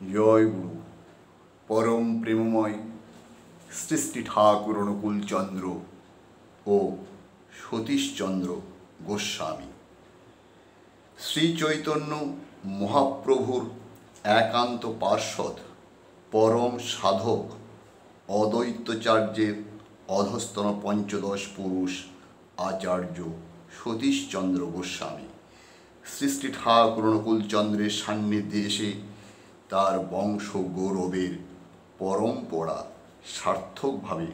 জয় গুরু। পরম প্রেমময় সৃষ্টি ঠাকুর অনুকূলচন্দ্র ও সতীশচন্দ্র গোস্বামী। শ্রী চৈতন্য মহাপ্রভুর একান্ত পার্শ্বদ পরম সাধক, অদ্বৈতাচার্যের অধস্তন পঞ্চদশ পুরুষ আচার্য সতীশচন্দ্র গোস্বামী। সৃষ্টি ঠাকুর অনুকূলচন্দ্রের সান্নিধ্যে এসে তার বংশ গৌরবের পরম্পরা সার্থকভাবে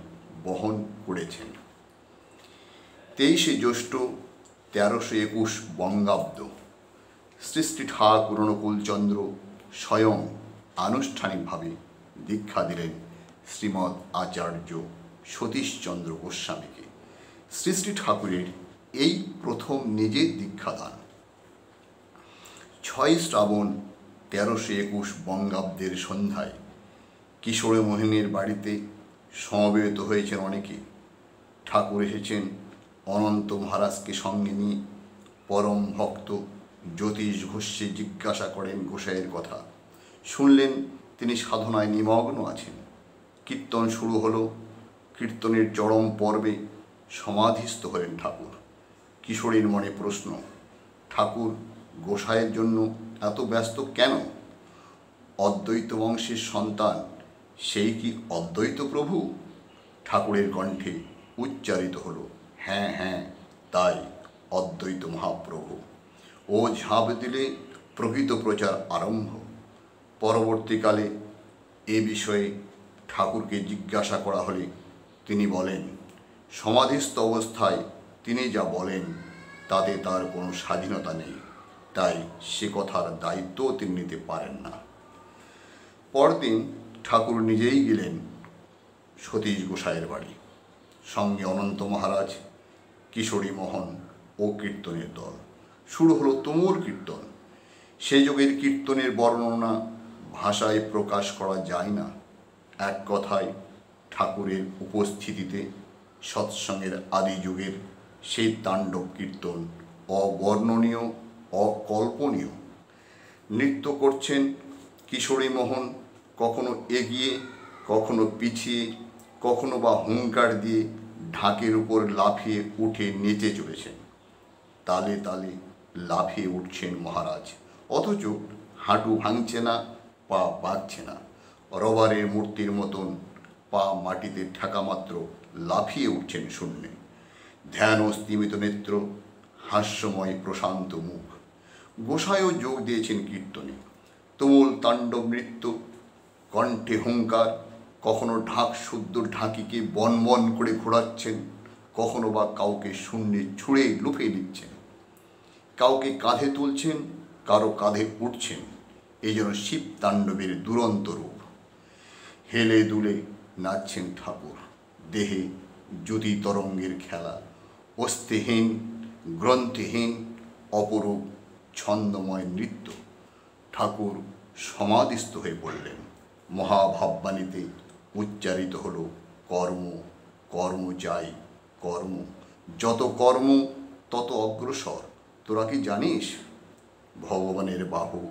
বহন করেছেন। তেইশে জ্যৈষ্ঠ তেরোশো একুশ বঙ্গাব্দ, সৃষ্টি ঠাকুর অনুকূলচন্দ্র স্বয়ং আনুষ্ঠানিকভাবে দীক্ষা দিলেন শ্রীমৎ আচার্য সতীশচন্দ্র গোস্বামীকে। সৃষ্টি ঠাকুরের এই প্রথম নিজের দীক্ষাদান। ছয় শ্রাবণ তেরোশো একুশ বঙ্গাব্দের সন্ধ্যায় কিশোরী মোহিনীর বাড়িতে সমবেত হয়েছেন অনেকে। ঠাকুর এসেছেন অনন্ত মহারাজকে সঙ্গে নিয়ে। পরম ভক্ত জ্যোতিষ ঘোষে জিজ্ঞাসা করেন গোসাইয়ের কথা। শুনলেন তিনি সাধনায় নিমগ্ন আছেন। কীর্তন শুরু হলো। কীর্তনের চরম পর্বে সমাধিস্থ হলেন ঠাকুর। কিশোরীর মনে প্রশ্ন, ঠাকুর গোসাইয়ের জন্য এত ব্যস্ত কেন? অদ্বৈত বংশের সন্তান, সেই কি অদ্বৈত প্রভু? ঠাকুরের কণ্ঠে উচ্চারিত হলো হ্যাঁ হ্যাঁ তাই, অদ্বৈত মহাপ্রভু। ও ঝাঁপ দিলে প্রকৃত প্রচার আরম্ভ। পরবর্তীকালে এ বিষয়ে ঠাকুরকে জিজ্ঞাসা করা হলে তিনি বলেন, সমাধিস্থ অবস্থায় তিনি যা বলেন, তাতে তার কোনো স্বাধীনতা নেই। তাই সে কথার দায়িত্ব তিনি নিতে পারেন না। পরদিন ঠাকুর নিজেই গেলেন সতীশ গোসাইয়ের বাড়ি। সঙ্গে অনন্ত মহারাজ, কিশোরী মোহন ও কীর্তনের দল। শুরু হলো তুমুল কীর্তন। সে যুগের কীর্তনের বর্ণনা ভাষায় প্রকাশ করা যায় না। এক কথায়, ঠাকুরের উপস্থিতিতে সৎসঙ্গের আদি যুগের সেই তাণ্ডব কীর্তন অবর্ণনীয় অকল্পনীয়। নৃত্য করছেন কিশোরী মোহন, কখনো এগিয়ে, কখনো পিছিয়ে, কখনো বা হুঙ্কার দিয়ে ঢাকের উপর লাফিয়ে উঠে নেচে চলেছেন। তালে তালে লাফিয়ে উঠছেন মহারাজ, অথচ হাঁটু ভাঙছে না, পা বাঁধছে না। রবারের মূর্তির মতন পা মাটিতে ঠেকা মাত্র লাফিয়ে উঠছেন শূন্যে। ধ্যান ও স্তিমিত নেত্র, হাস্যময় প্রশান্ত মুখ। গোসাইও যোগ দিয়েছেন কীর্তনে। তুমুল তাণ্ডব নৃত্য, কণ্ঠে হুঙ্কার, কখনো ঢাক শুদ্ধ ঢাকিকে বন বন করে ঘোরাচ্ছেন, কখনো বা কাউকে শূন্যে ছুঁড়ে লুফে নিচ্ছেন। কাউকে কাঁধে তুলছেন, কারও কাঁধে উঠছেন, এই যেন শিব তাণ্ডবের দুরন্ত রূপ। হেলে দুলে নাচছেন ঠাকুর, দেহে জ্যোতি তরঙ্গের খেলা, অস্থিহীন, গ্রন্থিহীন, অপরূপ ছন্দময় নৃত্য। ঠাকুর সমাধিস্থ হয়ে পড়লেন। মহাভাববাণীতে উচ্চারিত হলো, কর্ম কর্ম যাই কর্ম। যত কর্ম, তত অগ্রসর। তোরা কি জানিস? ভগবানের বাহু,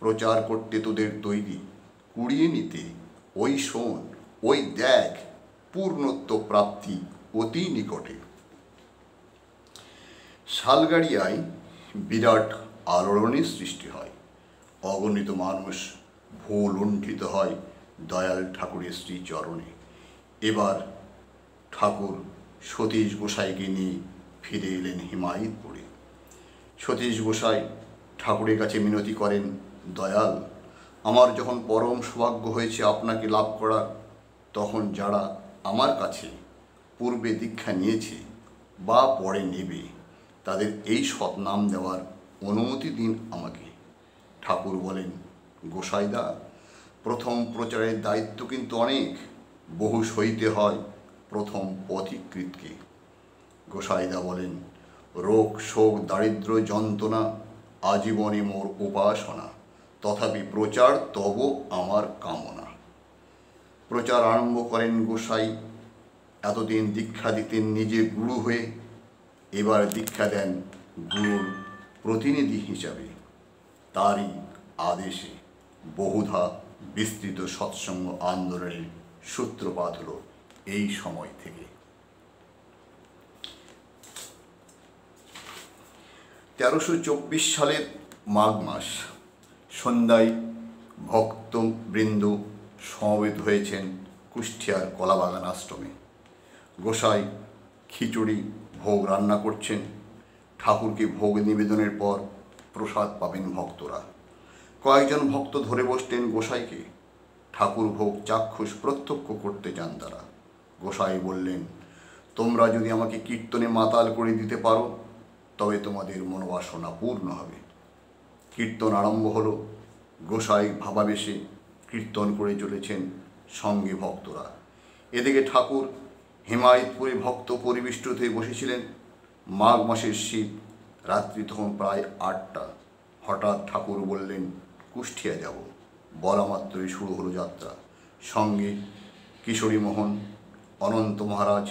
প্রচার করতে তোদের তৈরি। কুড়িয়ে নিতে, ওই শোন, ওই দেখ, পূর্ণত্ব প্রাপ্তি অতি নিকটে। শালগাড়িয়ায় বিরাট আলোড়নের সৃষ্টি হয়। অগণিত মানুষ ভুল লুণ্ঠিত হয় দয়াল ঠাকুরের শ্রীচরণে। এবার ঠাকুর সতীশ গোসাইকে নিয়ে ফিরে এলেন হিমায়তপুরে। সতীশ গোসাই ঠাকুরের কাছে মিনতি করেন, দয়াল, আমার যখন পরম সৌভাগ্য হয়েছে আপনাকে লাভ করার তখন যারা আমার কাছে পূর্বে দীক্ষা নিয়েছে বা পরে নেবে, তাদের এই সৎনাম দেওয়ার অনুমতি দিন আমাকে। ঠাকুর বলেন, গোসাইদা, প্রথম প্রচারের দায়িত্ব কিন্তু অনেক। বহু সইতে হয় প্রথম পথিকৃতকে গোসাইদা বলেন, রোগ, শোক দারিদ্র যন্ত্রণা আজীবনে মোর উপাসনা। তথাপি প্রচার তব আমার কামনা। প্রচার আরম্ভ করেন গোসাই। এতদিন দীক্ষা দিতেন নিজে গুরু হয়ে। এবার দীক্ষা দেন গুরুর প্রতিনিধি হিসাবে তারই আদেশে বহুধা বিস্তৃত সৎসঙ্গ আন্দোলনের সূত্রপাত হলো এই সময় থেকে। তেরোশো চব্বিশ সালের মাঘ মাস, সন্ধ্যায় ভক্তবৃন্দ সমবেত হয়েছেন কুষ্টিয়ার কলাবাগান আশ্রমে। গোসাই খিচুড়ি ভোগ রান্না করছেন। ঠাকুরকে ভোগ নিবেদনের পর প্রসাদ পাবেন ভক্তরা। কয়েকজন ভক্ত ধরে বসতেন গোসাইকে। ঠাকুর ভোগ চাক্ষুষ প্রত্যক্ষ করতে চান তারা। গোসাই বললেন, তোমরা যদি আমাকে কীর্তনে মাতাল করে দিতে পারো, তবে তোমাদের মনোবাসনা পূর্ণ হবে। কীর্তন আরম্ভ হলো। গোসাই ভাবাবেশে কীর্তন করে চলেছেন সঙ্গে ভক্তরা। এদিকে ঠাকুর হিমায়তপুরে ভক্ত পরিবিষ্ট হয়ে বসেছিলেন। মাঘ মাসের শীত, রাত্রি তখন প্রায় আটটা। হঠাৎ ঠাকুর বললেন কুষ্টিয়া যাব। বলা মাত্রই শুরু হলো যাত্রা। সঙ্গে কিশোরী মোহন, অনন্ত মহারাজ,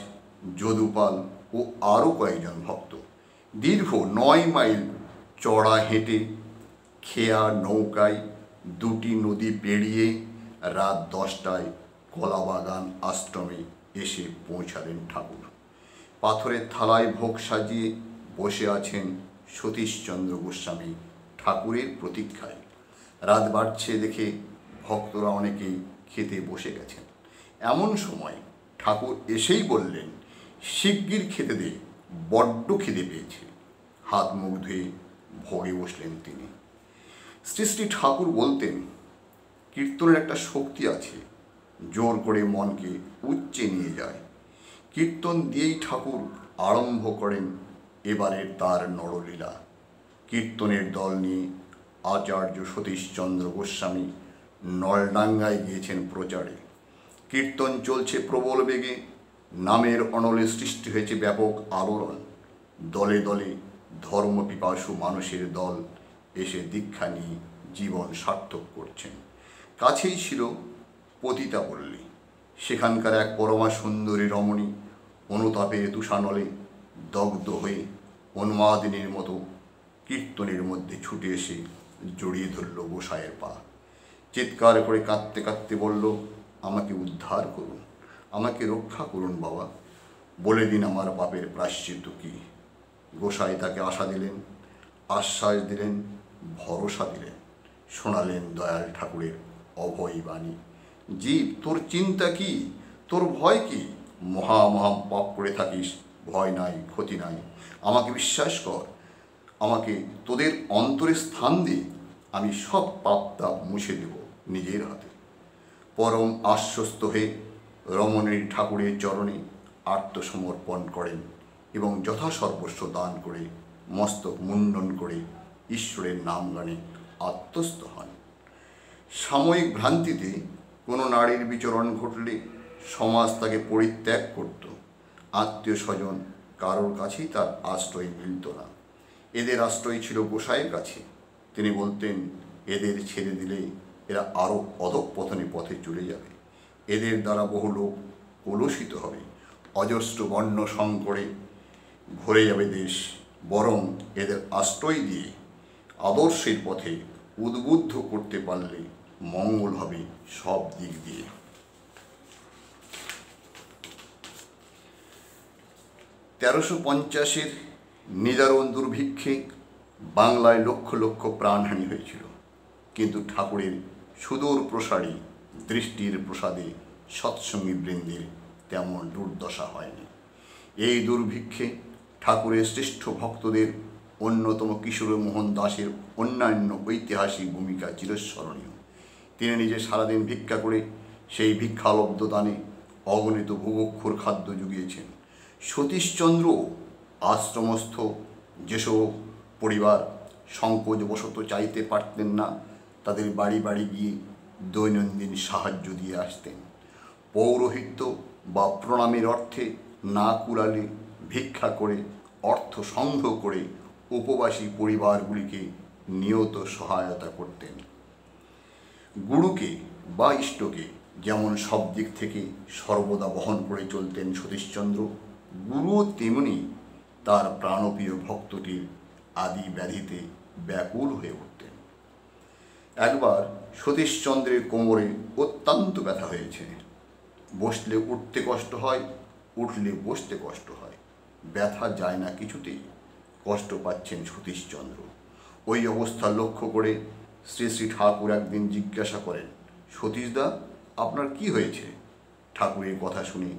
যদুপাল ও আরও কয়েকজন ভক্ত। দীর্ঘ নয় মাইল চড়া হেঁটে খেয়া নৌকায় দুটি নদী পেরিয়ে রাত দশটায় কলাবাগান আশ্রমে এসে পৌঁছালেন ঠাকুর। পাথরের থালায় ভোগ সাজিয়ে বসে আছেন সতীশচন্দ্র গোস্বামী ঠাকুরের প্রতীক্ষায়। রাত বাড়ছে দেখে ভক্তরা অনেকেই খেতে বসে গেছেন। এমন সময় ঠাকুর এসেই বললেন, শিগগির খেতে দে, বড্ড খিদে পেয়েছে। হাত মুখ ধুয়ে ভোগে বসলেন তিনি। শ্রী শ্রী ঠাকুর বলতেন, কীর্তনের একটা শক্তি আছে, জোর করে মনকে উচ্চে নিয়ে যায়। কীর্তন দিয়েই ঠাকুর আরম্ভ করেন এবারের তার নরলীলা। কীর্তনের দল নিয়ে আচার্য সতীশচন্দ্র গোস্বামী নলডাঙ্গায় গিয়েছেন প্রচারে। কীর্তন চলছে প্রবল বেগে, নামের অনলে সৃষ্টি হয়েছে ব্যাপক আলোড়ন। দলে দলে ধর্মপিপাসু মানুষের দল এসে দীক্ষা নিয়ে জীবন সার্থক করছেন। কাছেই ছিল পতিতাপল্লী। সেখানকার এক পরমা সুন্দরী রমণী অনুতাপের তুষানলে দগ্ধ হয়ে উন্মাদিনীর মতো কীর্তনের মধ্যে ছুটে এসে জড়িয়ে ধরল গোসাইয়ের পা। চিৎকার করে কাঁদতে কাঁদতে বলল, আমাকে উদ্ধার করুন, আমাকে রক্ষা করুন বাবা। বলে দিন আমার বাপের প্রাশ্চিত্য কী? গোসাই তাকে আশা দিলেন, আশ্বাস দিলেন, ভরসা দিলেন, শোনালেন দয়াল ঠাকুরের অভয় বাণী। জীব, তোর চিন্তা কি? তোর ভয় কি? মহা মহা পাপ করে থাকিস, ভয় নাই, ক্ষতি নাই। আমাকে বিশ্বাস কর, আমাকে তোদের অন্তরে স্থান দিয়ে আমি সব পাপ তাপ মুছে দেব নিজের হাতে। পরম আশ্বস্ত হয়ে রমণীর ঠাকুরের চরণে আত্মসমর্পণ করেন এবং যথাসর্বস্ব দান করে, মস্তক মুন্ডন করে ঈশ্বরের নাম গানে আত্মস্থ হন। সাময়িক ভ্রান্তিতে কোনো নারীর বিচরণ ঘটলে সমাজ তাকে পরিত্যাগ করত। আত্মীয় স্বজন কারোর কাছেই তার আশ্রয় মিলত না। এদের আশ্রয় ছিল গোসাইয়ের কাছে। তিনি বলতেন, এদের ছেড়ে দিলে এরা আরও অধঃপতনে পথে চলে যাবে। এদের দ্বারা বহু লোক কলুষিত হবে। অজস্র বর্ণ সংকরে ভরে যাবে দেশ। বরং এদের আশ্রয় দিয়ে আদর্শের পথে উদ্বুদ্ধ করতে পারলে মঙ্গল হবে সব দিক দিয়ে। তেরোশো পঞ্চাশের নিদারুণ দুর্ভিক্ষে বাংলায় লক্ষ লক্ষ প্রাণহানি হয়েছিল। কিন্তু ঠাকুরের সুদূর প্রসারী দৃষ্টির প্রসাদে সৎসঙ্গী বৃন্দের তেমন দুর্দশা হয়নি। এই দুর্ভিক্ষে ঠাকুরের শ্রেষ্ঠ ভক্তদের অন্যতম কিশোর মোহন দাসের অন্যান্য ঐতিহাসিক ভূমিকা চিরস্মরণীয়। তিনি নিজে সারাদিন ভিক্ষা করে সেই ভিক্ষালব্ধ দানে অগণিত ভূবক্ষর খাদ্য জুগিয়েছেন। সতীশচন্দ্র আশ্রমস্থ, যেসব পরিবার সংকোচবশত চাইতে পারতেন না, তাদের বাড়ি বাড়ি গিয়ে দৈনন্দিন সাহায্য দিয়ে আসতেন। পৌরোহিত্য বা প্রণামের অর্থে না কুড়ালে ভিক্ষা করে, অর্থ সংগ্রহ করে উপবাসী পরিবারগুলিকে নিয়ত সহায়তা করতেন। গুরুকে বা ইষ্টকে যেমন সব দিক থেকে সর্বদা বহন করে চলতেন সতীশচন্দ্র গুরুও তেমনি তার প্রাণপ্রিয় ভক্তটির আদি ব্যাধিতে ব্যাকুল হয়ে উঠতেন। একবার সতীশচন্দ্রের কোমরে অত্যন্ত ব্যথা হয়েছে। বসলে উঠতে কষ্ট হয়, উঠলে বসতে কষ্ট হয়। ব্যথা যায় না কিছুতেই। কষ্ট পাচ্ছেন সতীশচন্দ্র। ওই অবস্থা লক্ষ্য করে শ্রী শ্রী ঠাকুর একদিন জিজ্ঞাসা করেন সতীশদা আপনার কি হয়েছে? ঠাকুরের কথা শুনে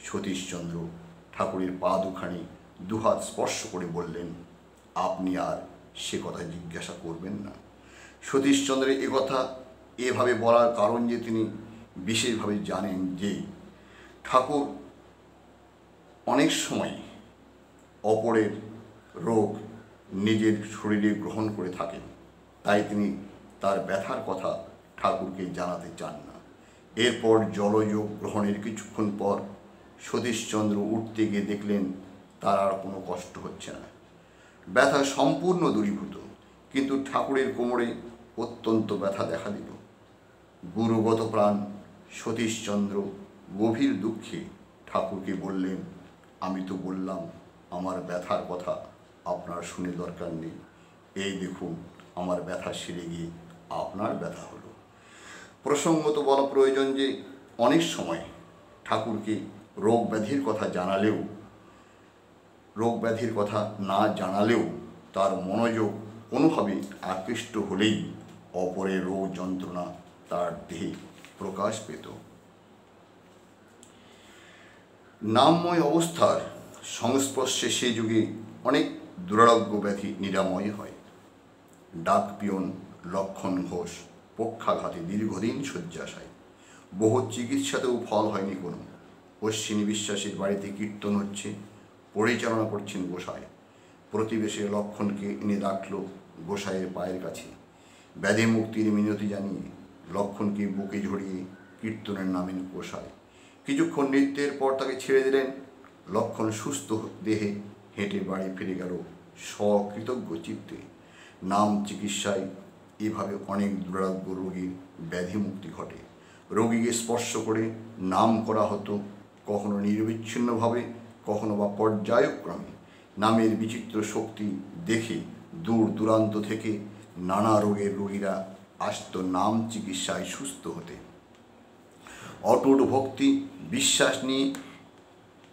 সতীশচন্দ্র ঠাকুরের পা দুখানি দুহাত স্পর্শ করে বললেন, আপনি আর সে কথা জিজ্ঞাসা করবেন না। সতীশচন্দ্রের কথা এভাবে বলার কারণ যে তিনি বিশেষভাবে জানেন যে ঠাকুর অনেক সময় অপরের রোগ নিজের শরীরে গ্রহণ করে থাকেন, তাই তিনি তার ব্যথার কথা ঠাকুরকে জানাতে চান না। এরপর জলযোগ গ্রহণের কিছুক্ষণ পর সতীশচন্দ্র উঠতে গিয়ে দেখলেন তার আর কোনো কষ্ট হচ্ছে না। ব্যথা সম্পূর্ণ দূরীভূত, কিন্তু ঠাকুরের কোমরে অত্যন্ত ব্যথা দেখা দিল। গুরুগত প্রাণ সতীশচন্দ্র গভীর দুঃখে ঠাকুরকে বললেন, আমি তো বললাম, আমার ব্যথার কথা আপনার শুনে দরকার নেই। এই দেখুন, আমার ব্যথা সেরে গিয়ে আপনার ব্যথা হলো। প্রসঙ্গত বলা প্রয়োজন যে, অনেক সময় ঠাকুরকে রোগ ব্যাধির কথা জানালেও, রোগ ব্যাধির কথা না জানালেও তার মনোযোগ কোনোভাবে আকৃষ্ট হলেই অপরের রোগ যন্ত্রণা তার দেহে প্রকাশ পেত। নামময় অবস্থার সংস্পর্শে সে যুগে অনেক দুরারোগ্য ব্যাধি নিরাময় হয়। ডাক পিয়ন লক্ষণ ঘোষ পক্ষাঘাতে দীর্ঘদিন শয্যাশায়। বহু চিকিৎসাতেও ফল হয়নি কোনো। অশ্বিনী বিশ্বাসের বাড়িতে কীর্তন হচ্ছে, পরিচালনা করছেন গোসাই। প্রতিবেশের লক্ষণকে এনে রাখল গোসাইয়ের পায়ের কাছে। ব্যাধি মুক্তির মিনতি জানিয়ে লক্ষণকে বুকে ঝরিয়ে কীর্তনের নামেন গোসাই। কিছুক্ষণ নৃত্যের পর তাকে ছেড়ে দিলেন। লক্ষণ সুস্থ দেহে হেঁটে বাড়ি ফিরে গেল স্বকৃতজ্ঞ চিত্তে। নাম চিকিৎসায় এভাবে অনেক দুরারোগ্য রোগীর ব্যাধি মুক্তি ঘটে। রোগীকে স্পর্শ করে নাম করা হতো কখনো নিরবিচ্ছিন্নভাবে, কখনো বা পর্যায়ক্রমে নামের বিচিত্র শক্তি দেখে দূর দূরান্ত থেকে নানা রোগের রোগীরা আসত নাম চিকিৎসায় সুস্থ হতে। অটুট ভক্তি, বিশ্বাস নিয়ে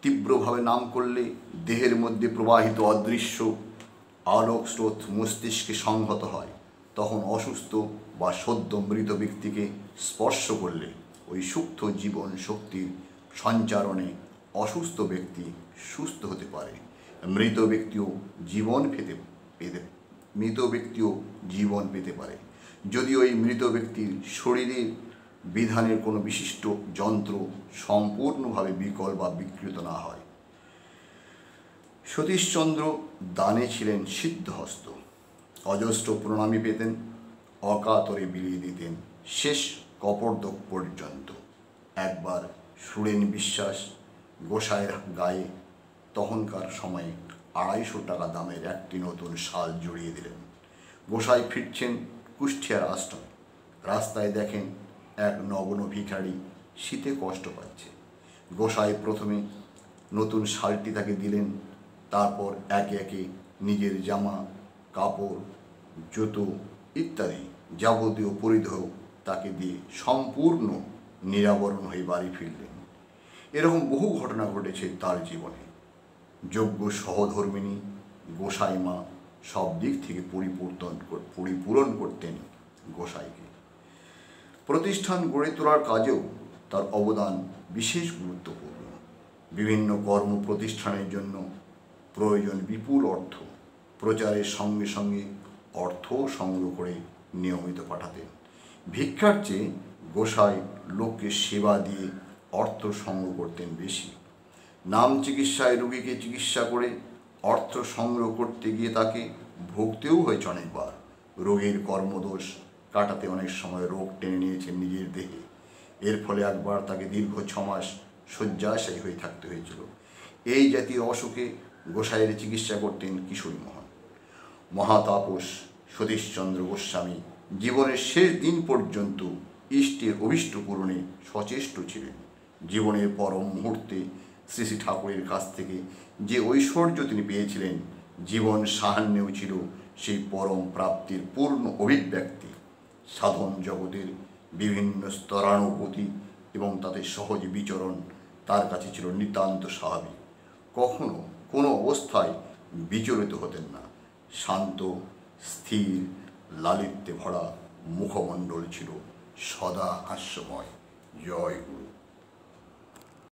তীব্রভাবে নাম করলে দেহের মধ্যে প্রবাহিত অদৃশ্য, আলোক স্রোত মস্তিষ্কে সংহত হয়। তখন অসুস্থ বা সদ্য মৃত ব্যক্তিকে স্পর্শ করলে ওই সুপ্ত জীবন শক্তির সঞ্চারণে অসুস্থ ব্যক্তি সুস্থ হতে পারে। মৃত ব্যক্তিও জীবন পেতে পেতে, মৃত ব্যক্তিও জীবন পেতে পারে। যদি ওই মৃত ব্যক্তির শরীরের বিধানের কোনো বিশিষ্ট যন্ত্র সম্পূর্ণভাবে বিকল বা বিকৃত না হয়, সতীশচন্দ্র দানে ছিলেন সিদ্ধহস্ত। অজস্র প্রণামী পেতেন, অকাতরে বিলিয়ে দিতেন শেষ কপর্দক পর্যন্ত। একবার সুরেন বিশ্বাস গোসাইয়ের গায়ে তখনকার সময়ে আড়াইশো টাকা দামের একটি নতুন শাল জড়িয়ে দিলেন। গোসাই ফিরছেন কুষ্টিয়ার আশ্রমে। রাস্তায় দেখেন এক নগ্ন ভিখারি শীতে কষ্ট পাচ্ছে। গোসাই প্রথমে নতুন শালটি তাকে দিলেন, তারপর একে একে নিজের জামা, কাপড়, জুতো ইত্যাদি যাবতীয় পরিধেয় তাকে দিয়ে সম্পূর্ণ নিরাবরণ হয়ে বাড়ি ফিরলেন। এরকম বহু ঘটনা ঘটেছে তার জীবনে। যোগ্য সহধর্মিনী, গোসাইমা সব দিক থেকে পরিবর্তন পরিপূরণ করতেন গোসাইকে। প্রতিষ্ঠান গড়ে তোলার কাজেও তার অবদান বিশেষ গুরুত্বপূর্ণ। বিভিন্ন কর্ম প্রতিষ্ঠানের জন্য প্রয়োজন বিপুল অর্থ, প্রচারের সঙ্গে সঙ্গে অর্থ সংগ্রহ করে নিয়মিত পাঠাতেন। ভিক্ষার চেয়ে গোসাই লোককে সেবা দিয়ে অর্থ সংগ্রহ করতেন বেশি। নাম চিকিৎসায় রোগীকে চিকিৎসা করে অর্থ সংগ্রহ করতে গিয়ে তাকে ভুগতেও হয়েছে অনেকবার। রোগীর কর্মদোষ কাটাতে অনেক সময় রোগ টেনে নিয়েছেন নিজের দেহে। এর ফলে একবার তাকে দীর্ঘ ছমাস শয্যাশায়ী হয়ে থাকতে হয়েছিল। এই জাতীয় অসুখে গোসাইয়ের চিকিৎসা করতেন কিশোরী মোহন। মহাতাপস সতীশচন্দ্র গোস্বামী জীবনের শেষ দিন পর্যন্ত ইষ্টের অভিষ্ট পূরণে সচেষ্ট ছিলেন। জীবনের পরম মুহূর্তে শ্রী শ্রী ঠাকুরের কাছ থেকে যে ঐশ্বর্য তিনি পেয়েছিলেন, জীবন সাহান্যেও ছিল সেই পরম প্রাপ্তির পূর্ণ অভিব্যক্তি। সাধন জগতের বিভিন্ন স্তরানুভূতি এবং তাদের সহজ বিচরণ তার কাছে ছিল নিতান্ত স্বাভাবিক। কখনো কোনো অবস্থায় বিচলিত হতেন না। শান্ত, স্থির, লালিত্যে ভরা মুখমণ্ডল ছিল সদা হাস্যময়। জয় গুরু।